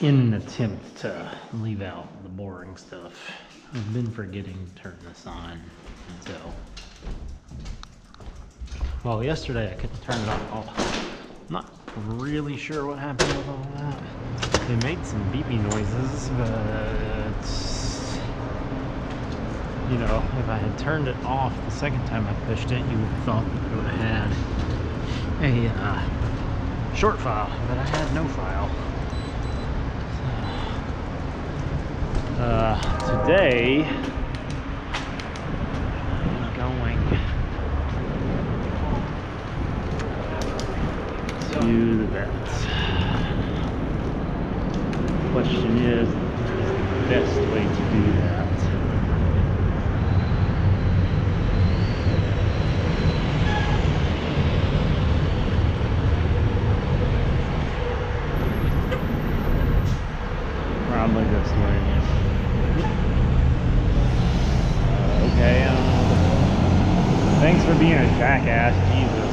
in an attempt to leave out the boring stuff. I've been forgetting to turn this on until. Well, yesterday I couldn't turn it on off. Not really sure what happened with all that. They made some beepy noises, but you know, if I had turned it off the second time I pushed it, you would have thought that I would have had a uh, short file, but I had no file. Uh, today, I'm going to the vets. Question is, the best way to do that? Okay. Um, thanks for being a jackass, Jesus.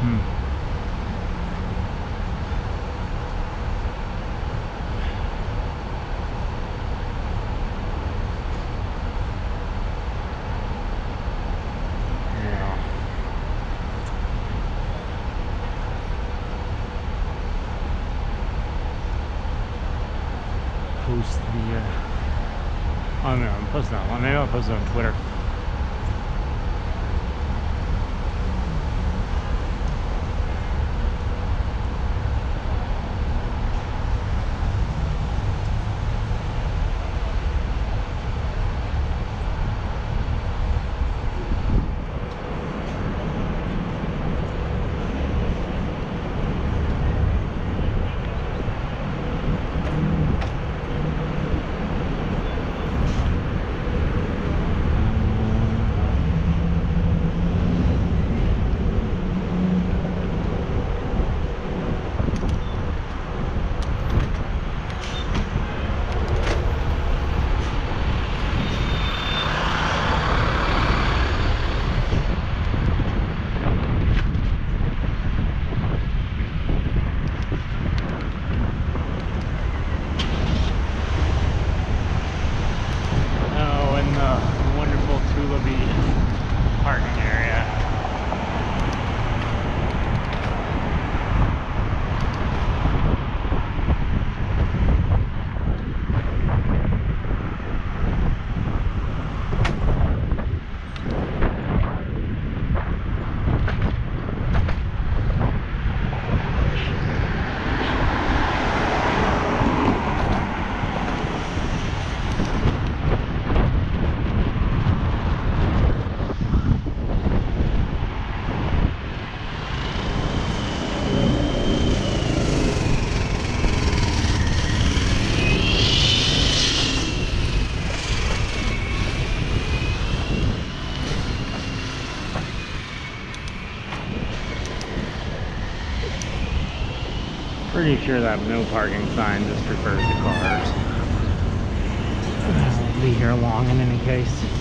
Hmm. Post the. Uh, oh no, I'm posting that one. Maybe I'll post it on Twitter. Pretty sure that no parking sign just refers to cars. I'll be here long in any case.